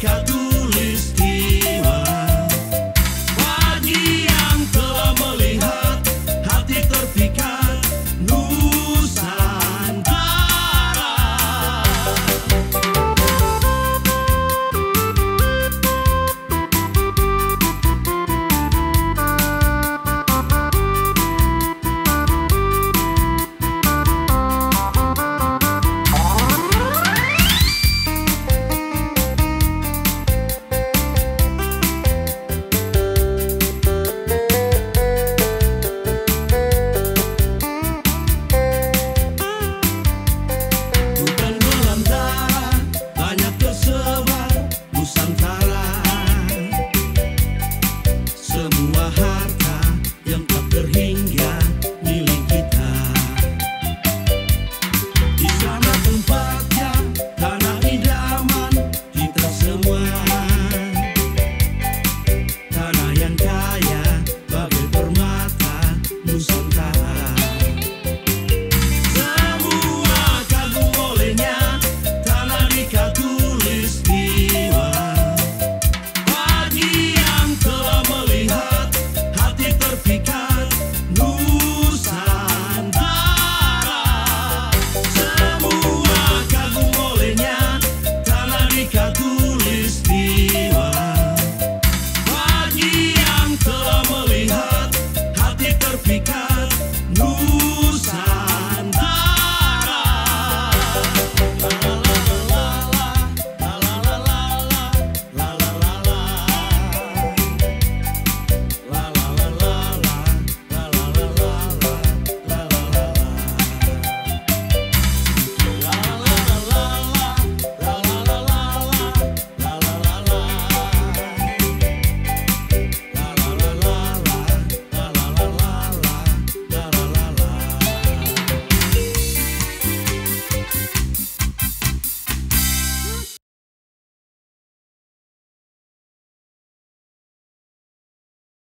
Chicago.